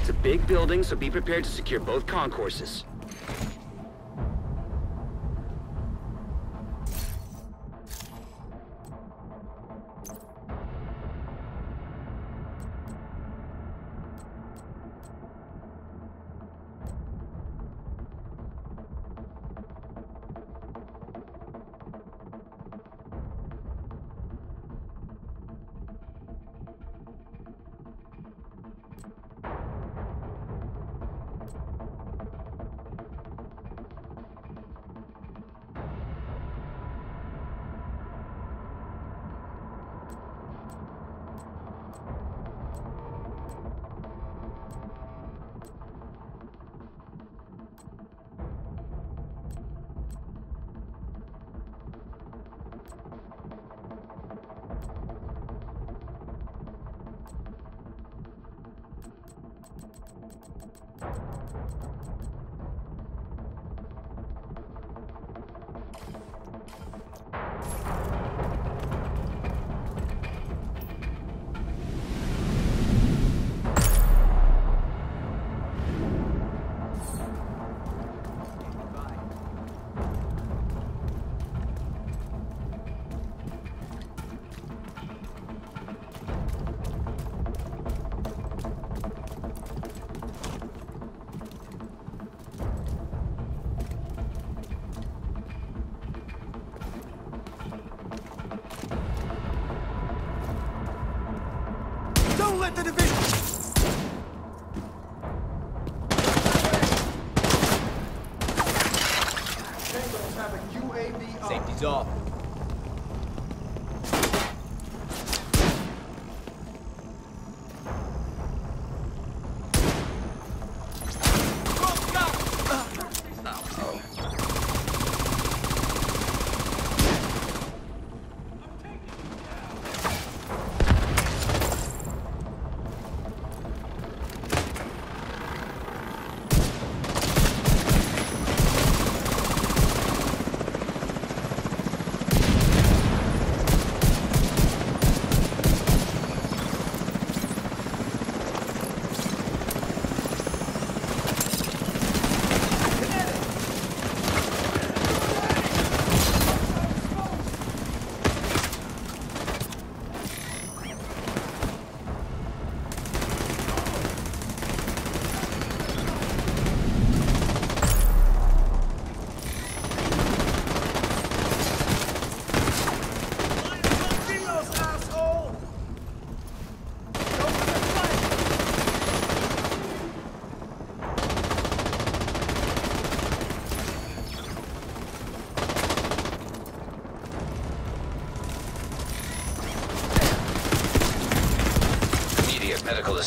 It's a big building, so be prepared to secure both concourses.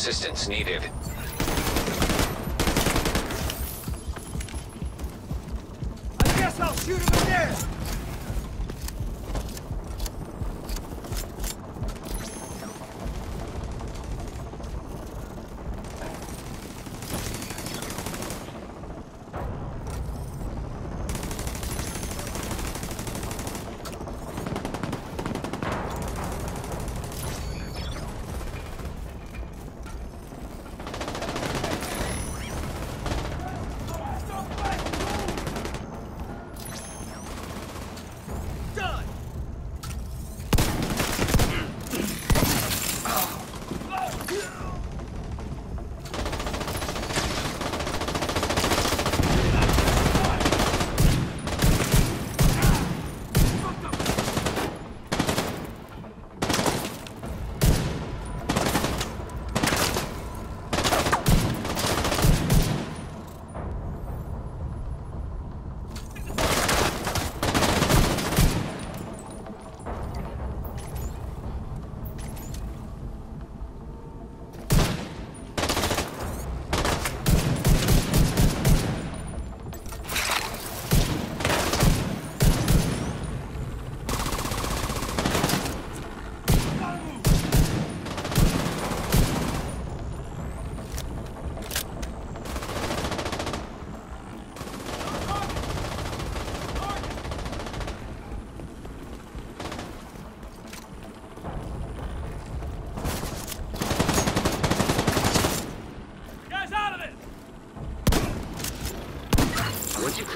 Assistance needed. I guess I'll shoot him in there!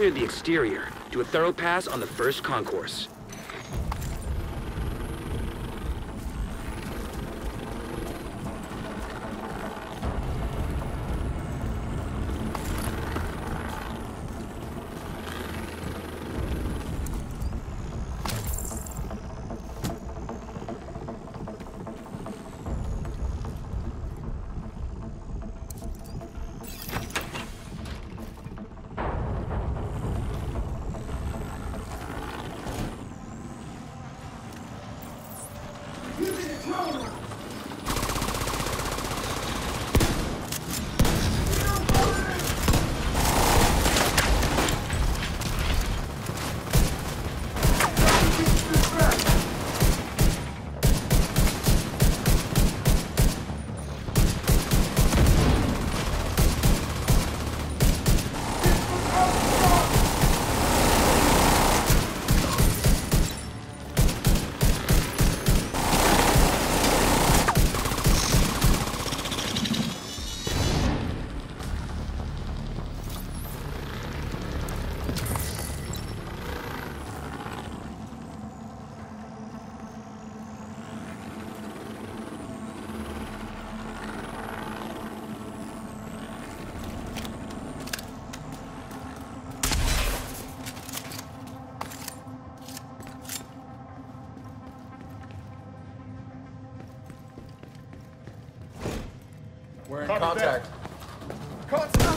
Cleared the exterior. Do a thorough pass on the first concourse. We're contact. Contact!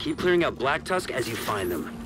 Keep clearing out Black Tusk as you find them.